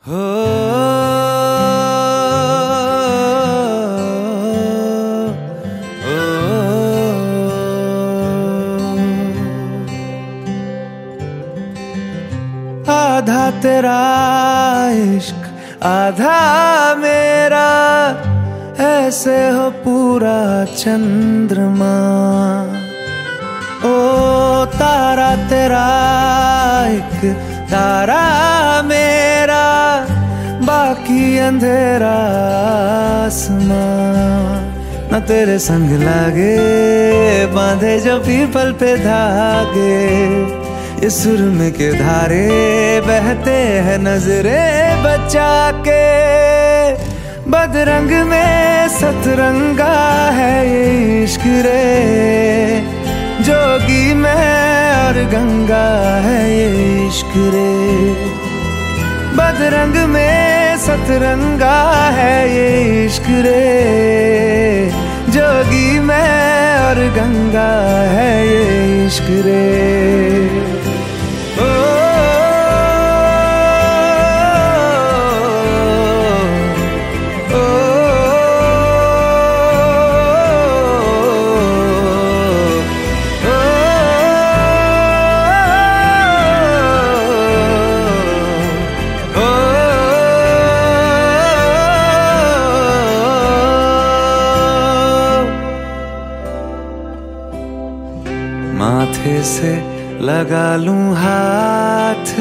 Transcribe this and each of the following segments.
आधा तेरा इश्क आधा मेरा ऐसे हो पूरा चंद्रमा। ओ तारा तेरा एक तारा अंधेरा आसमां। न तेरे संग लागे, बांधे जो पीपल पे धागे। इस सुर में के धारे बहते हैं नजरे बचा के बदरंग में सतरंगा है ये इश्क रे। जोगी मैं और गंगा है ये इश्क रे। बदरंग में सतरंगा है ये इश्क रे। जोगी मैं और गंगा है ये इश्क रे। से लगा लूँ हाथ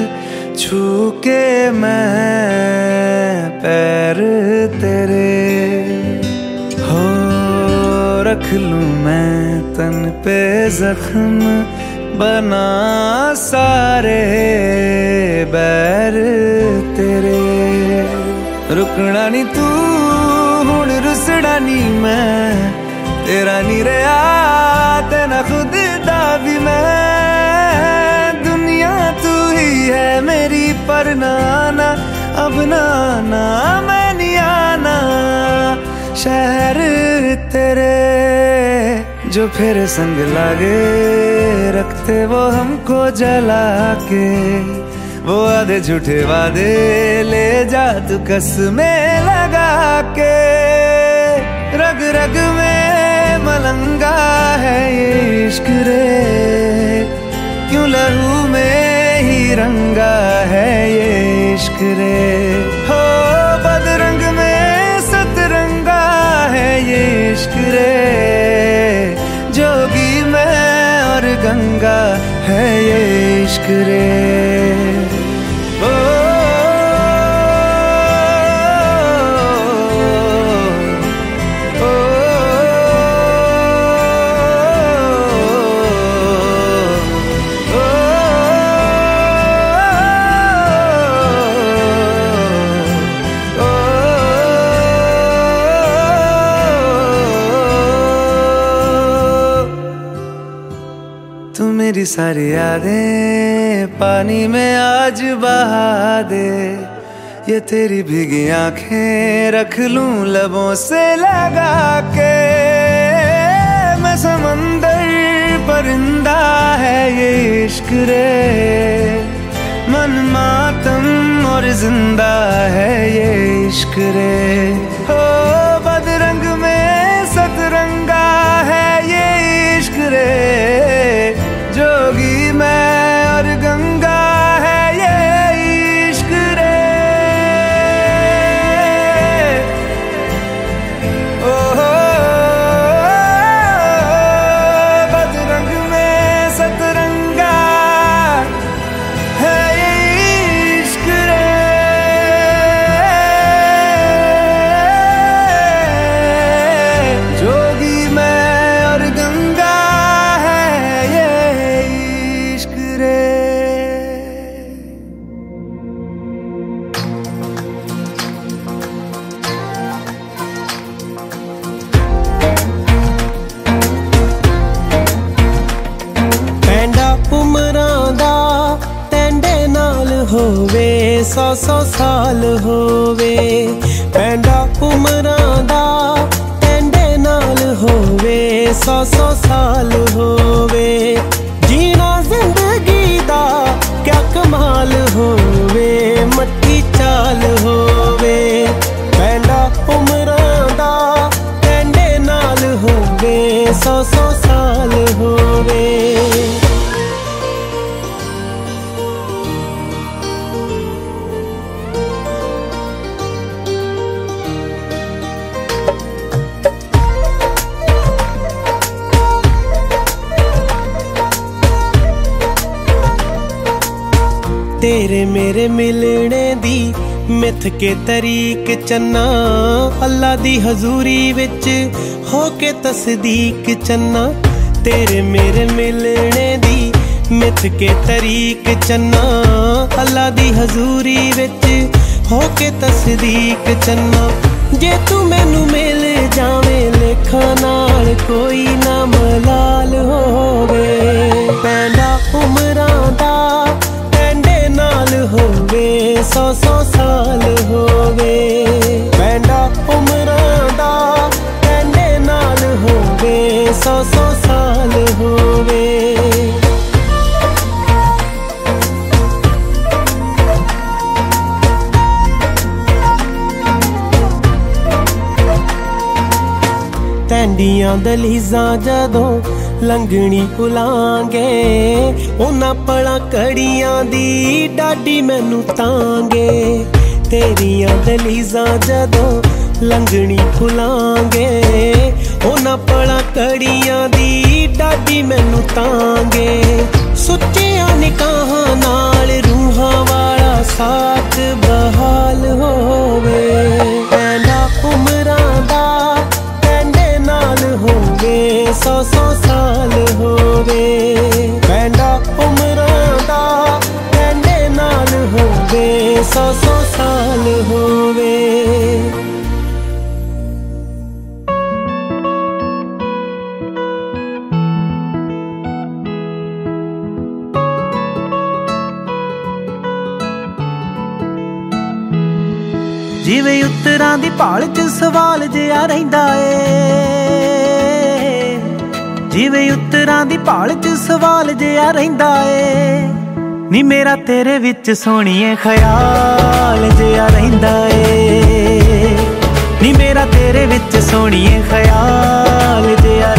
छू के मैं पैर तेरे। हो, रख लूँ मैं तन पे जख्म, बना सारे बैर तेरे। रुकना नी तू हूँ रुसड़ा नी मैं, तेरा नी रहा तेना खुद भी मैं, दुनिया तू ही है मेरी पर नाना अब नाना मैं नहीं आना शहर तेरे जो फिर संग लागे रखते वो हमको जला के वो आधे झूठे वादे ले जा तू कस में लगा के। रग रग में मलंगा है ये इश्क रे। क्यों लहू में ही रंगा है ये इश्क रे? हो बदरंग में सतरंगा है ये इश्क रे। जोगी मैं और गंगा है ये इश्क रे। सारी यादें पानी में आज बहा दे। ये तेरी भीगी आँखें रख लूँ लबों से लगा के। मैं समंदर परिंदा है ये इश्क रे। मन मातम और ज़िंदा है ये इश्क रे। हो, बदरंग में सतरंगा है ये इश्क रे। जोगी मैं। इश्क ਤੇਰੇ ਮੇਰੇ ਮਿਲਣੇ ਦੀ ਮਿੱਥ ਕੇ ਤਰੀਕ ਚੰਨਾ, ਅੱਲਾ ਦੀ ਹਜ਼ੂਰੀ ਵਿੱਚ ਹੋ ਕੇ ਤਸਦੀਕ ਚੰਨਾ। ਤੇਰੇ ਮੇਰੇ ਮਿਲਣੇ ਦੀ ਮਿੱਥ ਕੇ ਤਰੀਕ ਚੰਨਾ, ਅੱਲਾ ਦੀ ਹਜ਼ੂਰੀ ਵਿੱਚ ਹੋ ਕੇ ਤਸਦੀਕ ਚੰਨਾ। ਜੇ ਤੂੰ ਮੈਨੂੰ ਮਿਲ ਜਾਵੇਂ, ਲੇਖਾਂ ਨਾਲ ਕੋਈ ਨਾ ਮਲਾਲ ਹੋਵੇ। ਜਦੋਂ ਲੰਗਣੀ ਭੁਲਾਂਗੇ, ਉਹਨਾਂ ਪਲਾਂ ਕੜੀਆਂ ਦੀ ਡਾਡੀ ਮੈਨੂੰ ਤਾਂਗੇ। ਤੇਰੀਆਂ ਦਲੀਜ਼ਾਂ ਜਦੋਂ ਲੰਘਣੀ ਭੁਲਾਂਗੇ, ਉਹਨਾਂ ਪਲਾਂ ਕੜੀਆਂ ਦੀ ਡਾਡੀ ਮੈਨੂੰ ਤਾਂਗੇ। ਸੁੱਚਿਆਂ ਨਿਕਾਹਾਂ ਨਾਲ ਰੂਹਾਂ ਵਾਲਾ ਸਾਥ ਬਹਾਲ ਹੋਵੇ। ਪੈਂਦਾ ਉਮਰਾਂ ਦਾ ਹੋਵੇ ਸੌ ਸੌ ਸਾਲ ਹੋਵੇ। ਪੈਂਡਾ ਉਮਰਾਂ ਦਾ ਟੈਂਡੇ ਨਾਲ ਹੋਵੇ। ਸੌ ਸੌ ਸਾਲ ਹੋਵੇ। ਜਿਵੇਂ ਉੱਤਰਾਂ ਦੀ ਭਾਲ 'ਚ ਸਵਾਲ ਜਿਆ ਰਹਿੰਦਾ ਏ ਜਿਵੇਂ ਉੱਤਰਾਂ ਦੀ ਭਾਲ 'ਚ ਸਵਾਲ ਜਿਆ ਰਹਿੰਦਾ ਏ। ਨੀ ਮੇਰਾ ਤੇਰੇ ਵਿੱਚ ਸੋਹਣੀਏ ਖਿਆਲ ਜਿਆ ਰਹਿੰਦਾ ਏ। ਨੀ ਮੇਰਾ ਤੇਰੇ ਵਿੱਚ ਸੋਹਣੀਏ ਖਿਆਲ ਜਿਆ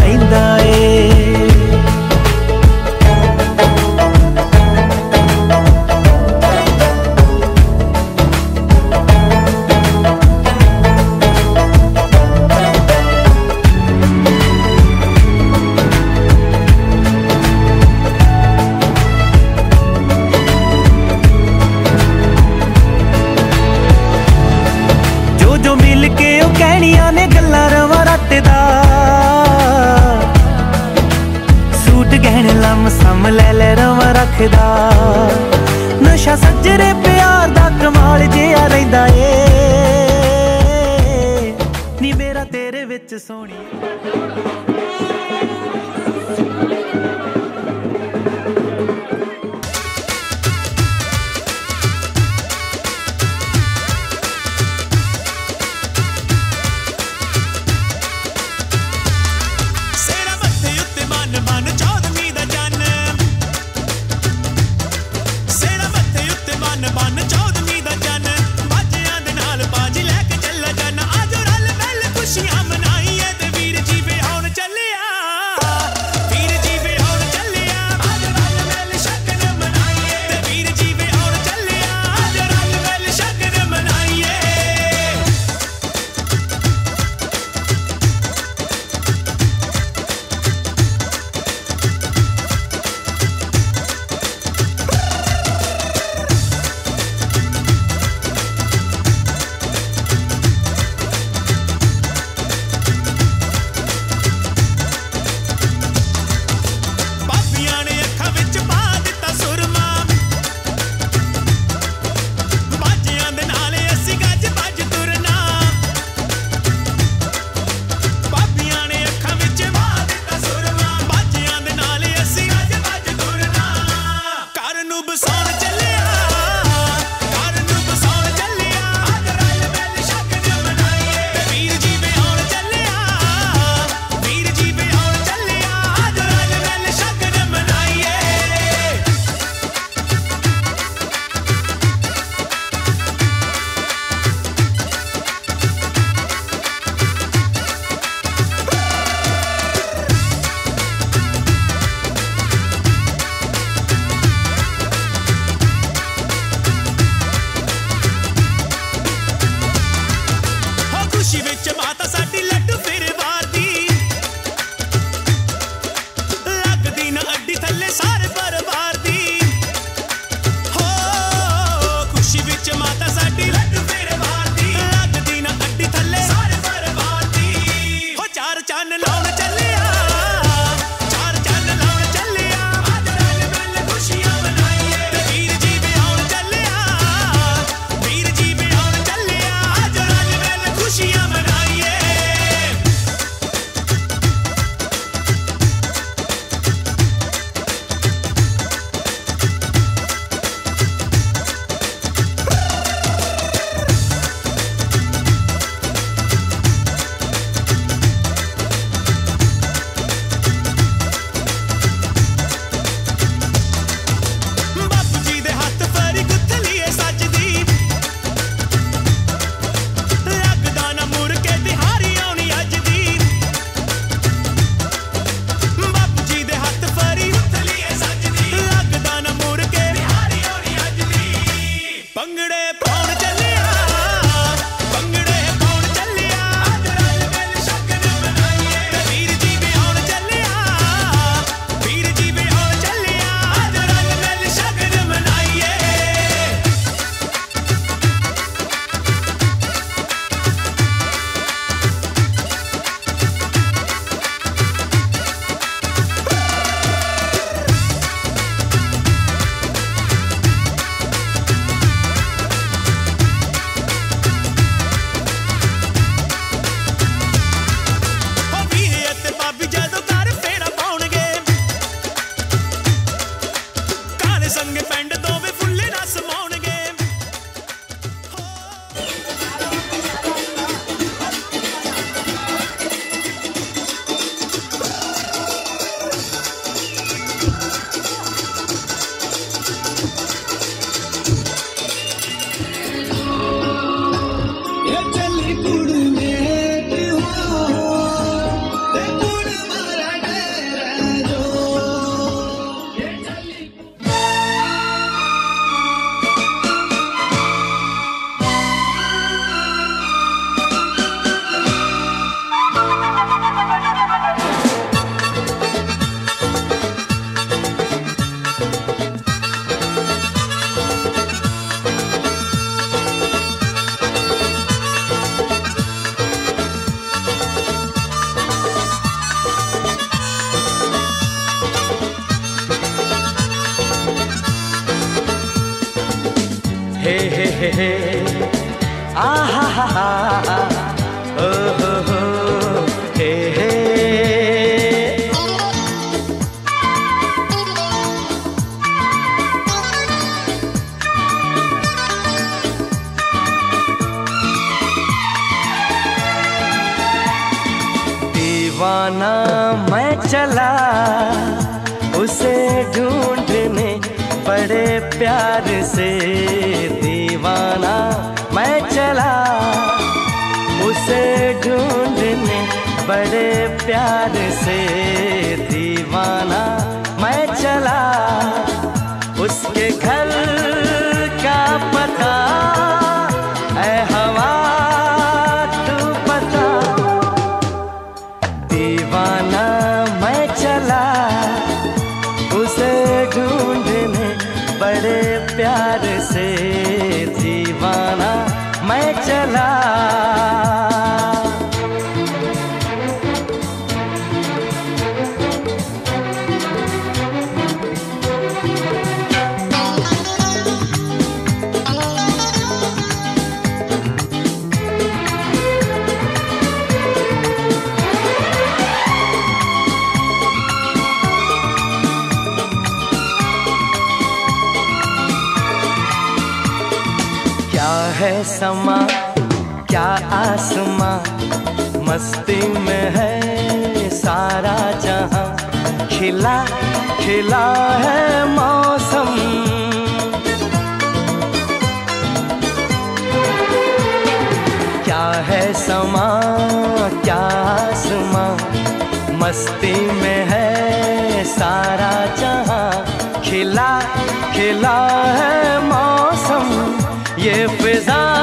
ढूँढने बड़े प्यार से दीवाना। है समा, क्या आसमां, मस्ती में है सारा जहाँ। खिला खिला है मौसम। क्या है समा, क्या आसमां, मस्ती में है सारा जहाँ। खिला खिला है मौसम। ये फिजा